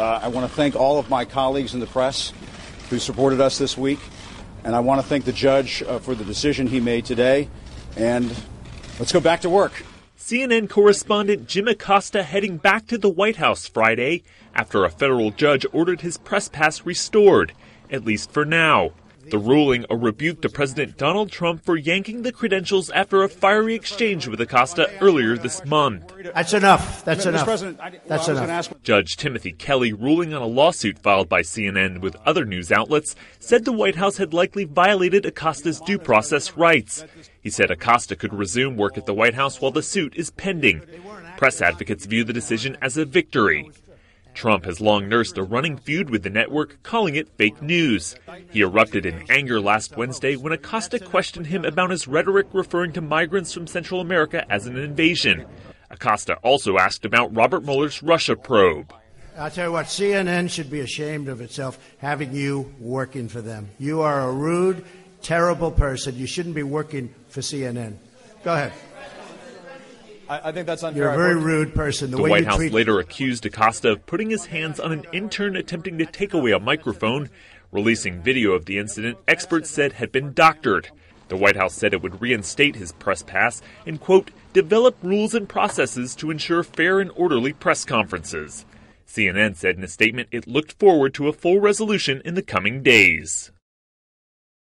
Uh, I want to thank all of my colleagues in the press who supported us this week, and I want to thank the judge uh, for the decision he made today. And let's go back to work. CNN correspondent Jim Acosta heading back to the White House Friday after a federal judge ordered his press pass restored, at least for now. The ruling a rebuke to President Donald Trump for yanking the credentials after a fiery exchange with Acosta earlier this month. That's enough. That's Mr. enough. President, I- well, That's enough. ask- Judge Timothy Kelly, ruling on a lawsuit filed by CNN with other news outlets, said the White House had likely violated Acosta's due process rights. He said Acosta could resume work at the White House while the suit is pending. Press advocates view the decision as a victory. Trump has long nursed a running feud with the network, calling it fake news. He erupted in anger last Wednesday when Acosta questioned him about his rhetoric referring to migrants from Central America as an invasion. Acosta also asked about Robert Mueller's Russia probe. I'll tell you what, CNN should be ashamed of itself having you working for them. You are a rude, terrible person. You shouldn't be working for CNN. Go ahead. I, I think that's unfair. You're a I've very rude person. The, The way White you House treat later accused Acosta of putting his hands on an intern attempting to take away a microphone. Releasing video of the incident, experts said had been doctored. The White House said it would reinstate his press pass and, quote, develop rules and processes to ensure fair and orderly press conferences. CNN said in a statement it looked forward to a full resolution in the coming days.